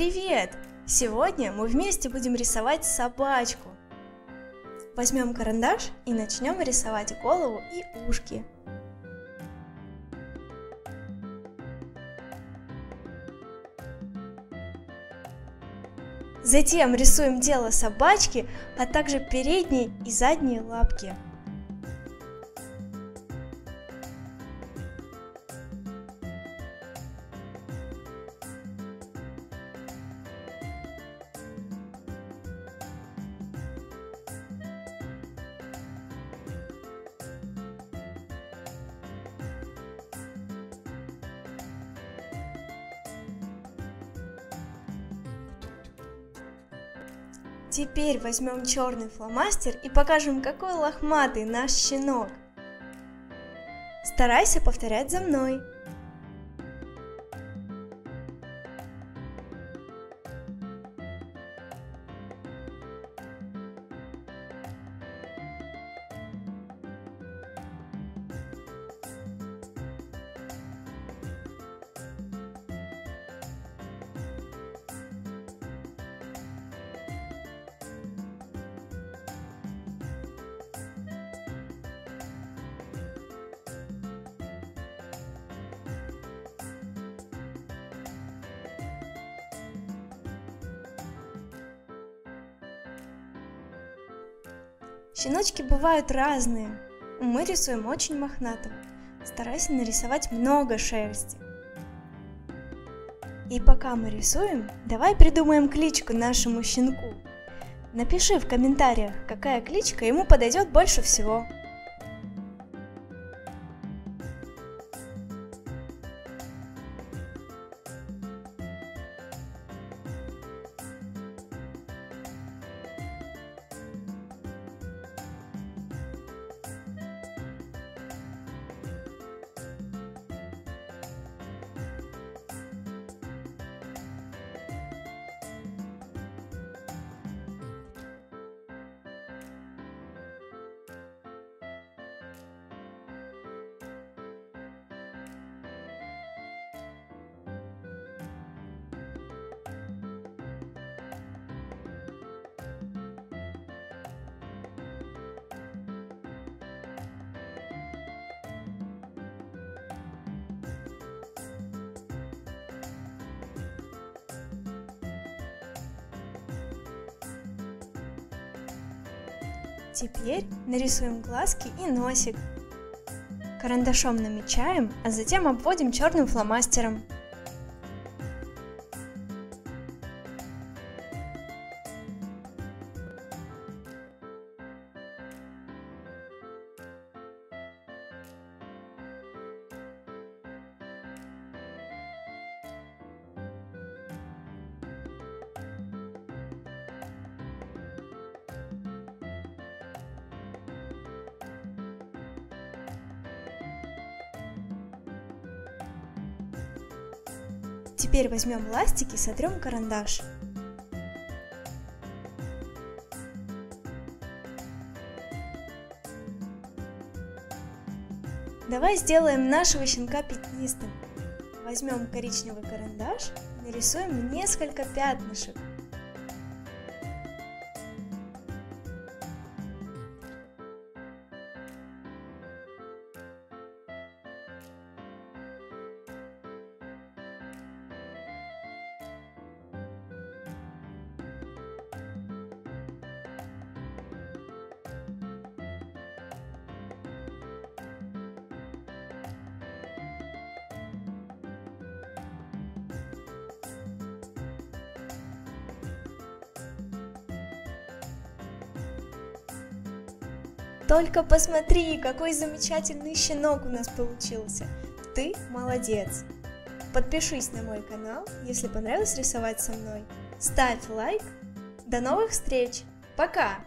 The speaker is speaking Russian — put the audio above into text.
Привет! Сегодня мы вместе будем рисовать собачку. Возьмем карандаш и начнем рисовать голову и ушки. Затем рисуем тело собачки, а также передние и задние лапки. Теперь возьмем черный фломастер и покажем, какой лохматый наш щенок. Старайся повторять за мной. Щеночки бывают разные. Мы рисуем очень мохнатым. Старайся нарисовать много шерсти. И пока мы рисуем, давай придумаем кличку нашему щенку. Напиши в комментариях, какая кличка ему подойдет больше всего. Теперь нарисуем глазки и носик. Карандашом намечаем, а затем обводим черным фломастером. Теперь возьмем ластик и сотрем карандаш. Давай сделаем нашего щенка пятнистым. Возьмем коричневый карандаш, нарисуем несколько пятнышек. Только посмотри, какой замечательный щенок у нас получился. Ты молодец. Подпишись на мой канал, если понравилось рисовать со мной. Ставь лайк. До новых встреч. Пока!